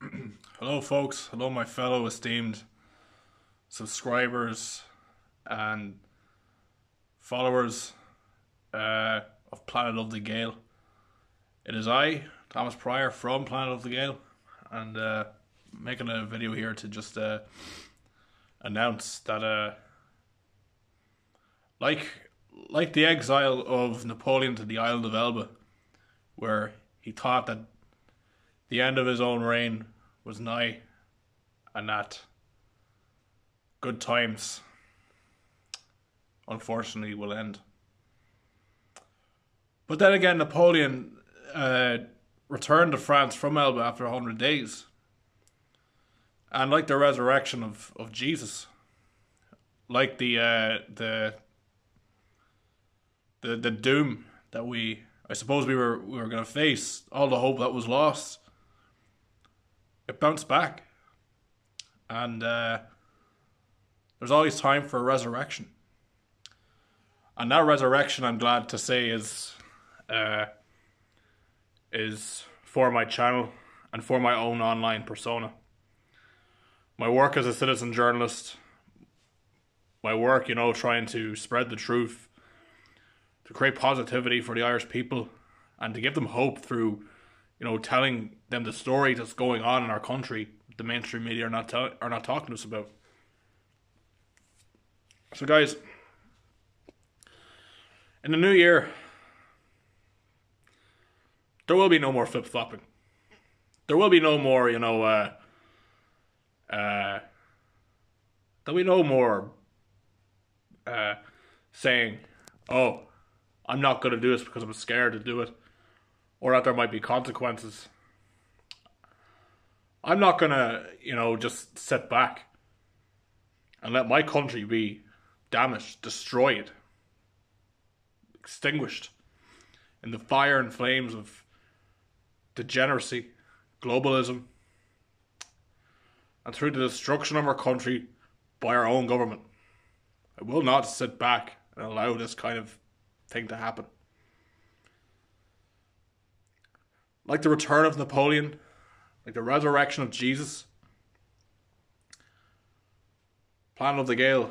Hello, folks. Hello, my fellow esteemed subscribers and followers uh, of Planet of the Gael. It is I, Thomas Pryor from Planet of the Gael, and uh, making a video here to just uh, announce that, uh, like, like the exile of Napoleon to the island of Elba, where he thought that the end of his own reign was nigh, and that good times, unfortunately, will end. But then again, Napoleon uh, returned to France from Elba after 100 days. And like the resurrection of, of Jesus, like the uh, the the the doom that we I suppose we were we were gonna face, all the hope that was lost, it bounced back. And uh, there's always time for a resurrection. And that resurrection, I'm glad to say, is uh, is for my channel and for my own online persona. My work as a citizen journalist, my work, you know, trying to spread the truth, to create positivity for the Irish people, and to give them hope through, you know, telling them the story that's going on in our country. The mainstream media are not ta- are not talking to us about. So, guys, in the new year, there will be no more flip flopping. There will be no more, you know, uh, uh, there'll be no more uh, saying, oh, I'm not going to do this because I'm scared to do it, or that there might be consequences. I'm not to, you know, just sit back and let my country be damaged, destroyed, extinguished in the fire and flames of degeneracy, globalism, and through the destruction of our country by our own government. I will not sit back and allow this kind of thing to happen. Like the return of Napoleon, like the resurrection of Jesus, Planet of the Gael,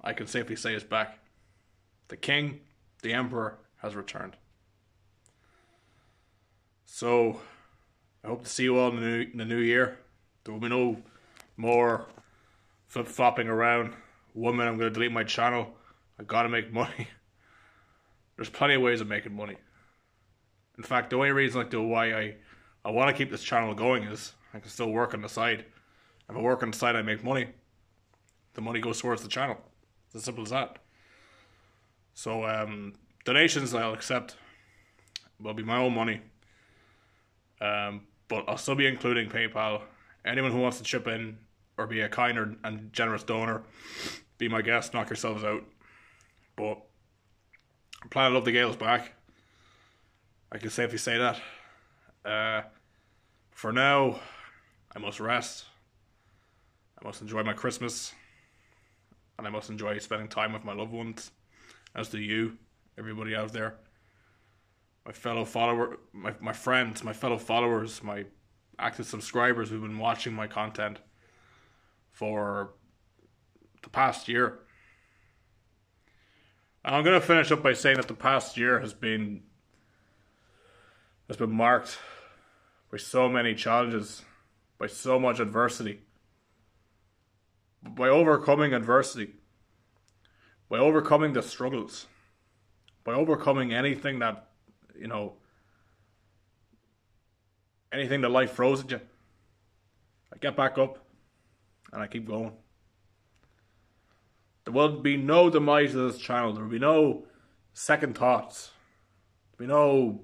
I can safely say is back. The King, the Emperor, has returned. So, I hope to see you all in the new, in the new year. There will be no more flip flopping around. Woman, I'm going to delete my channel. I gotta make money. There's plenty of ways of making money. In fact, the only reason like why I I want to keep this channel going is I can still work on the side. If I work on the side, I make money. The money goes towards the channel. It's as simple as that. So um, donations I'll accept. Will be my own money. Um, but I'll still be including PayPal. Anyone who wants to chip in or be a kind or, and generous donor, be my guest. Knock yourselves out. But Planet of the Gael's back. I can safely say that. Uh, for now, I must rest. I must enjoy my Christmas. And I must enjoy spending time with my loved ones. As do you, everybody out there. My fellow follower, my, my friends, my fellow followers, my active subscribers who've been watching my content for the past year. And I'm going to finish up by saying that the past year has been has been marked by so many challenges, by so much adversity, by overcoming adversity, by overcoming the struggles, by overcoming anything that, you know, anything that life throws at you. I get back up and I keep going. There will be no demise of this channel. There will be no second thoughts. There will be no,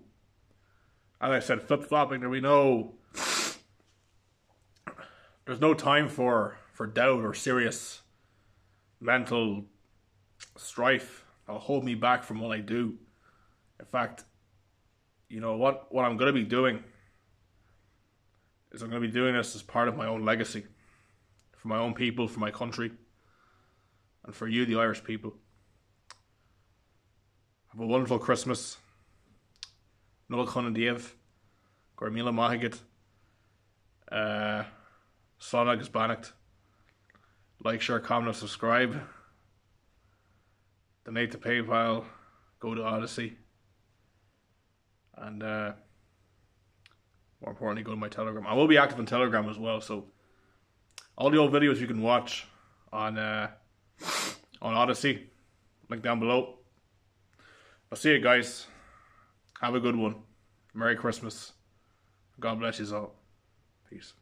as I said, flip flopping. There be no. There's no time for for doubt or serious mental strife that'll hold me back from what I do. In fact, you know what what I'm going to be doing is I'm going to be doing this as part of my own legacy for my own people, for my country and for you, the Irish people. Have a wonderful Christmas. Noel Conan Dave. Gormila Mahigit. Uh, Sonic is panicked. Like, share, comment, subscribe. Donate to PayPal. Go to Odysee And uh, more importantly, go to my Telegram. I will be active on Telegram as well, so all the old videos you can watch on uh, on Odysee Link down below. I'll see you guys. Have a good one. Merry Christmas. God bless you all. Peace.